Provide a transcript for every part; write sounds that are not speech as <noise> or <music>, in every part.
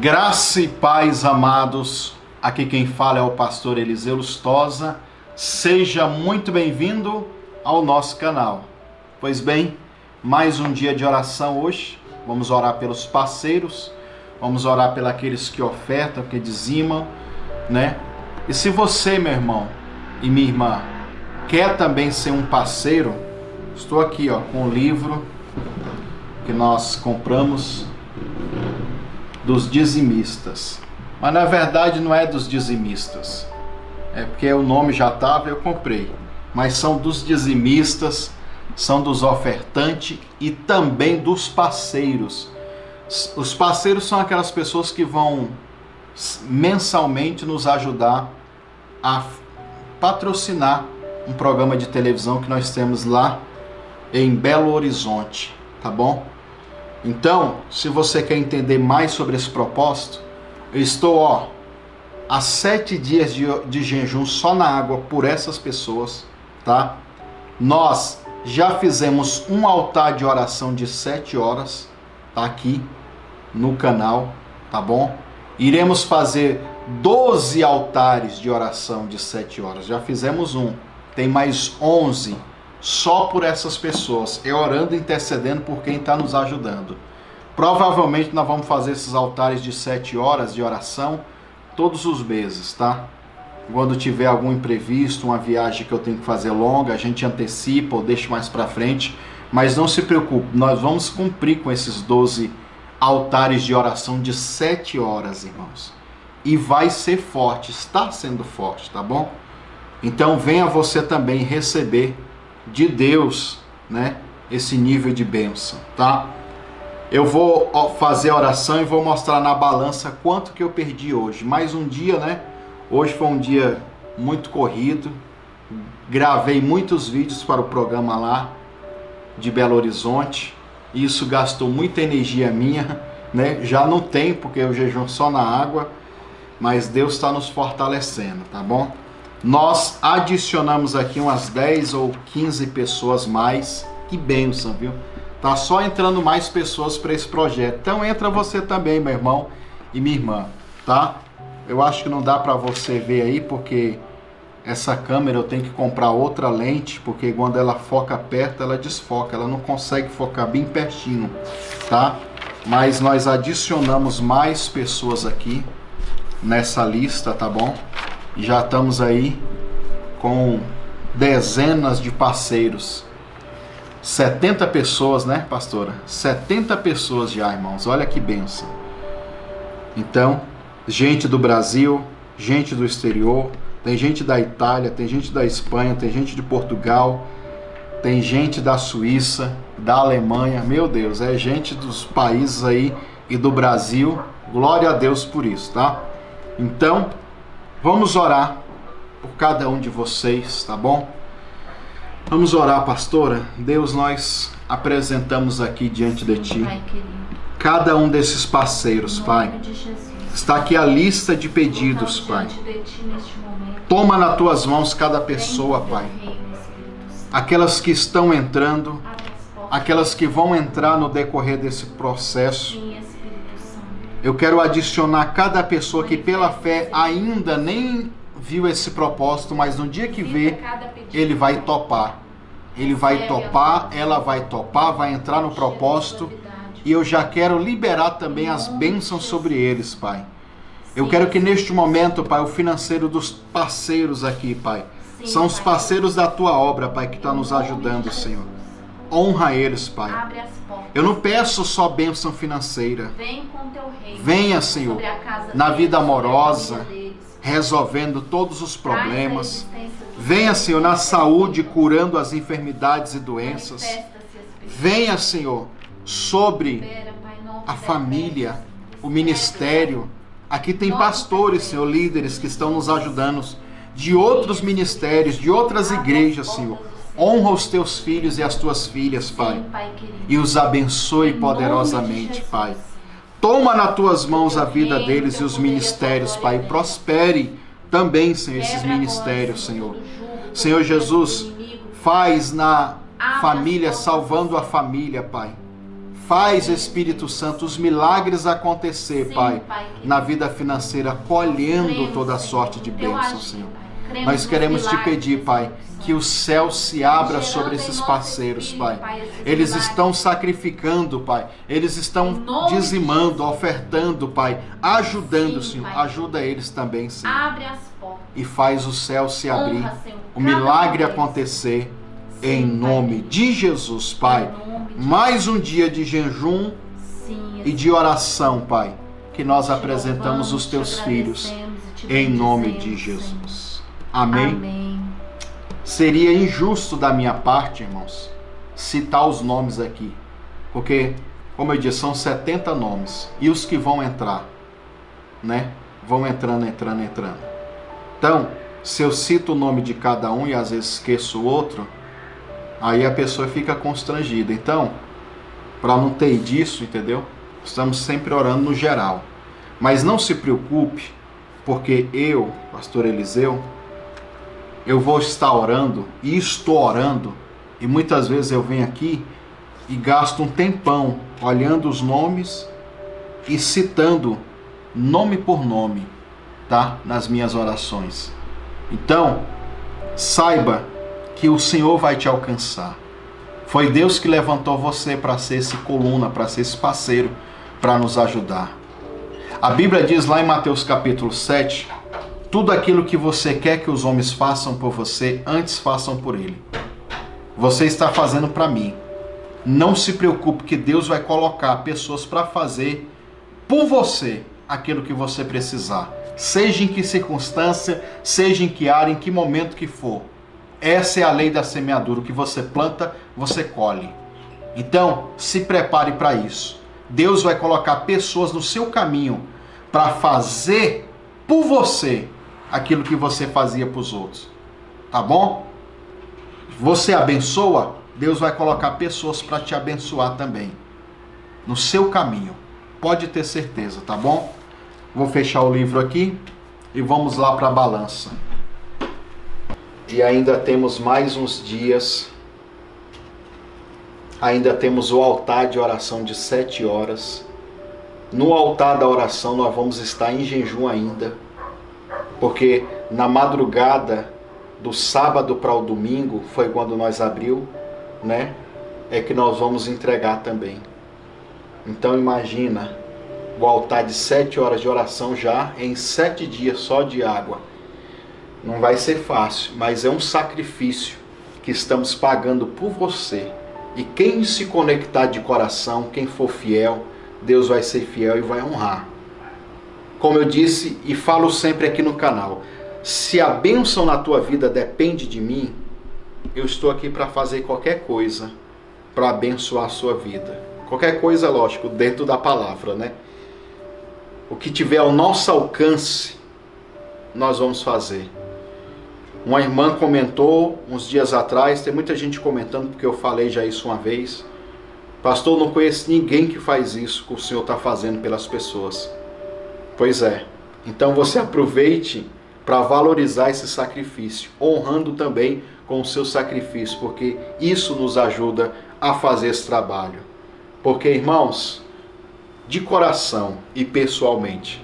Graça e paz, amados. Aqui quem fala é o pastor Eliseu Lustosa. Seja muito bem-vindo ao nosso canal. Pois bem, mais um dia de oração hoje. Vamos orar pelos parceiros, vamos orar pelos aqueles que ofertam, que dizimam, né? E se você, meu irmão e minha irmã, quer também ser um parceiro, estou aqui, ó, com o livro que nós compramos dos dizimistas. Mas na verdade não é dos dizimistas. É porque o nome já estava e eu comprei. Mas são dos dizimistas, são dos ofertantes e também dos parceiros. Os parceiros são aquelas pessoas que vão mensalmente nos ajudar a patrocinar um programa de televisão que nós temos lá em Belo Horizonte, tá bom? Então, se você quer entender mais sobre esse propósito, eu estou, ó, há sete dias de, de jejum só na água por essas pessoas, tá? Nós já fizemos um altar de oração de sete horas, tá aqui no canal, tá bom? Iremos fazer 12 altares de oração de sete horas. Já fizemos um, tem mais 11 só por essas pessoas, é orando e intercedendo por quem está nos ajudando. Provavelmente nós vamos fazer esses altares de sete horas de oração todos os meses, tá? Quando tiver algum imprevisto, uma viagem que eu tenho que fazer longa, a gente antecipa ou deixa mais para frente. Mas não se preocupe, nós vamos cumprir com esses 12 altares de oração de sete horas, irmãos. E vai ser forte, está sendo forte, tá bom? Então venha você também receber de Deus, né? Esse nível de bênção, tá? Eu vou fazer a oração e vou mostrar na balança quanto que eu perdi hoje. Mais um dia, né? Hoje foi um dia muito corrido. Gravei muitos vídeos para o programa lá de Belo Horizonte. Isso gastou muita energia minha, <laughs> né? Já não tem porque eu jejum só na água, mas Deus está nos fortalecendo, tá bom? Nós adicionamos aqui umas 10 ou 15 pessoas mais. Que bênção, viu? Tá só entrando mais pessoas para esse projeto. Então entra você também, meu irmão e minha irmã, tá? Eu acho que não dá para você ver aí porque essa câmera eu tenho que comprar outra lente, porque quando ela foca perto, ela desfoca, ela não consegue focar bem pertinho, tá? Mas nós adicionamos mais pessoas aqui nessa lista, tá bom? Já estamos aí com dezenas de parceiros. 70 pessoas, né, pastora? 70 pessoas já, irmãos. Olha que benção. Então, gente do Brasil, gente do exterior, tem gente da Itália, tem gente da Espanha, tem gente de Portugal, tem gente da Suíça, da Alemanha. Meu Deus, é gente dos países aí e do Brasil. Glória a Deus por isso, tá? Então, Vamos orar por cada um de vocês, tá bom? Vamos orar, pastora. Deus, nós apresentamos aqui diante de ti cada um desses parceiros, Pai. Está aqui a lista de pedidos, Pai. Toma nas tuas mãos cada pessoa, Pai. Aquelas que estão entrando, aquelas que vão entrar no decorrer desse processo eu quero adicionar cada pessoa que pela fé ainda nem viu esse propósito, mas no dia que vê, ele vai topar. Ele vai topar, ela vai topar, vai entrar no propósito. E eu já quero liberar também as bênçãos sobre eles, Pai. Eu quero que neste momento, Pai, o financeiro dos parceiros aqui, Pai, são os parceiros da tua obra, Pai, que está nos ajudando, Senhor. Honra eles, Pai. Eu não peço só bênção financeira. Venha, Senhor, na vida amorosa, resolvendo todos os problemas. Venha, Senhor, na saúde, curando as enfermidades e doenças. Venha, Senhor, sobre a família, o ministério. Aqui tem pastores, Senhor, líderes que estão nos ajudando de outros ministérios, de outras igrejas, Senhor Honra os teus filhos e as tuas filhas, Pai. Sim, pai e os abençoe poderosamente, Pai. Toma nas tuas mãos a vida deles e os ministérios, Pai. Prospere também, Senhor, esses ministérios, Senhor. Senhor Jesus, faz na família, salvando a família, Pai. Faz, Espírito Santo, os milagres acontecer, Pai, na vida financeira, colhendo toda a sorte de bênção, Senhor. Nos queremos te pedir, Pai, que o céu se abra sobre esses parceiros, Pai. Eles estão sacrificando, Pai. Eles estão dizimando, ofertando, Pai. Ajudando, Senhor. Ajuda eles também, Senhor. Abre as portas. E faz o céu se abrir. O milagre acontecer. Em nome de Jesus, Pai. Mais um dia de jejum e de oração, Pai. Que nós apresentamos os te teus filhos. Em nome de. Jesus. Amém. Amém. Seria injusto da minha parte, irmãos, citar os nomes aqui. Porque, como eu disse, são 70 nomes. E os que vão entrar, né? Vão entrando, entrando, entrando. Então, se eu cito o nome de cada um e às vezes esqueço o outro, aí a pessoa fica constrangida. Então, para não ter disso, entendeu? Estamos sempre orando no geral. Mas não se preocupe, porque eu, pastor Eliseu, eu vou estar orando e estou orando, e muitas vezes eu venho aqui e gasto um tempão olhando os nomes e citando nome por nome, tá? Nas minhas orações. Então, saiba que o Senhor vai te alcançar. Foi Deus que levantou você para ser esse coluna, para ser esse parceiro, para nos ajudar. A Bíblia diz lá em Mateus capítulo 7 tudo aquilo que você quer que os homens façam por você, antes façam por ele. Você está fazendo para mim. Não se preocupe que Deus vai colocar pessoas para fazer por você aquilo que você precisar. Seja em que circunstância, seja em que área, em que momento que for. Essa é a lei da semeadura. O que você planta, você colhe. Então, se prepare para isso. Deus vai colocar pessoas no seu caminho para fazer por você aquilo que você fazia para os outros. Tá bom? Você abençoa, Deus vai colocar pessoas para te abençoar também. No seu caminho. Pode ter certeza, tá bom? Vou fechar o livro aqui e vamos lá para a balança. E ainda temos mais uns dias. Ainda temos o altar de oração de sete horas. No altar da oração nós vamos estar em jejum ainda porque na madrugada do sábado para o domingo foi quando nós abriu, né? É que nós vamos entregar também. Então imagina o altar de sete horas de oração já em sete dias só de água. Não vai ser fácil, mas é um sacrifício que estamos pagando por você. E quem se conectar de coração, quem for fiel, Deus vai ser fiel e vai honrar como eu disse e falo sempre aqui no canal, se a bênção na tua vida depende de mim, eu estou aqui para fazer qualquer coisa para abençoar a sua vida. Qualquer coisa, lógico, dentro da palavra, né? O que tiver ao nosso alcance, nós vamos fazer. Uma irmã comentou uns dias atrás, tem muita gente comentando, porque eu falei já isso uma vez. Pastor, não conheço ninguém que faz isso que o Senhor está fazendo pelas pessoas. Pois é. Então você aproveite para valorizar esse sacrifício, honrando também com o seu sacrifício, porque isso nos ajuda a fazer esse trabalho. Porque, irmãos, de coração e pessoalmente,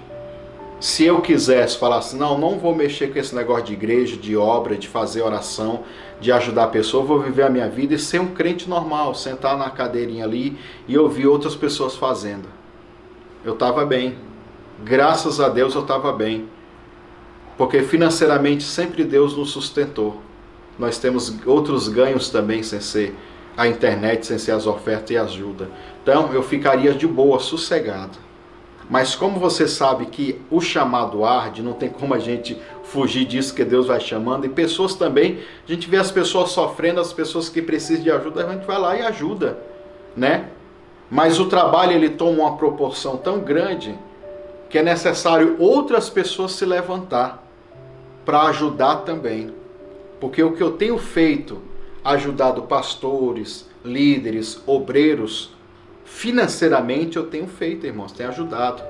se eu quisesse falar assim, não, não vou mexer com esse negócio de igreja, de obra, de fazer oração, de ajudar a pessoa, vou viver a minha vida e ser um crente normal, sentar na cadeirinha ali e ouvir outras pessoas fazendo. Eu estava bem, graças a Deus eu estava bem. Porque financeiramente sempre Deus nos sustentou. Nós temos outros ganhos também sem ser a internet, sem ser as ofertas e ajuda. Então eu ficaria de boa, sossegado. Mas como você sabe que o chamado arde, não tem como a gente fugir disso que Deus vai chamando. E pessoas também, a gente vê as pessoas sofrendo, as pessoas que precisam de ajuda, a gente vai lá e ajuda, né? Mas o trabalho ele toma uma proporção tão grande que é necessário outras pessoas se levantar para ajudar também. Porque o que eu tenho feito, ajudado pastores, líderes, obreiros, financeiramente eu tenho feito, irmãos, tenho ajudado.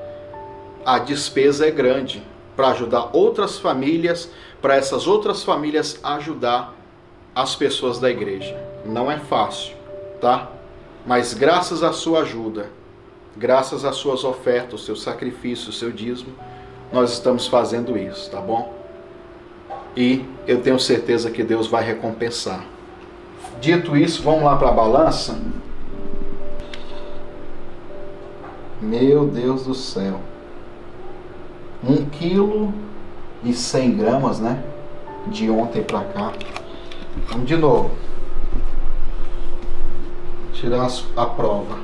A despesa é grande para ajudar outras famílias, para essas outras famílias ajudar as pessoas da igreja. Não é fácil, tá? Mas graças à sua ajuda, graças às suas ofertas, o seu sacrifício, o seu dízimo, nós estamos fazendo isso, tá bom? E eu tenho certeza que Deus vai recompensar. Dito isso, vamos lá para a balança. Meu Deus do céu. Um quilo e cem gramas, né? De ontem para cá. Vamos de novo. Tirar a prova.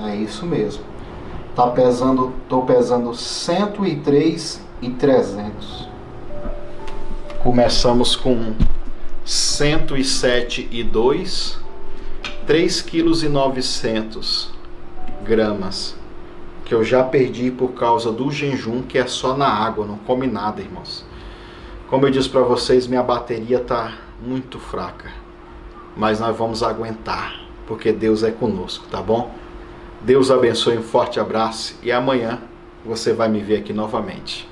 É isso mesmo. Tá pesando, tô pesando 103 e 300. Começamos com 107 e 2, 3 quilos e 900 gramas que eu já perdi por causa do jejum, que é só na água, não come nada, irmãos. Como eu disse para vocês, minha bateria tá muito fraca. Mas nós vamos aguentar, porque Deus é conosco, tá bom? Deus abençoe, um forte abraço e amanhã você vai me ver aqui novamente.